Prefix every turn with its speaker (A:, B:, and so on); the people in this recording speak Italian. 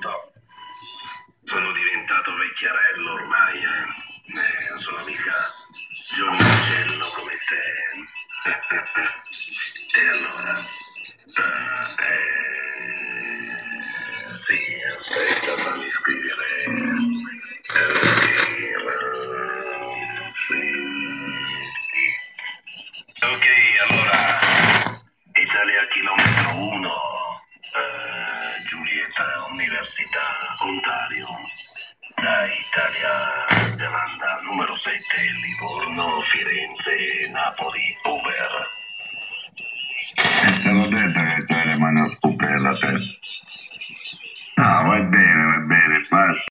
A: tanto. Sono diventato vecchiarello ormai, eh. eh sono mica giovincello come te. e allora? Uh, eh, sì, aspetta, fammi scrivere. Ok, allora, Italia chilometro 1, eh, Giulietta, Università, Ontario. Da Italia domanda numero 7, Livorno, Firenze, Napoli, Uber.
B: E te l'ho detto che tu le mani a la testa. No, va bene, va bene, basta.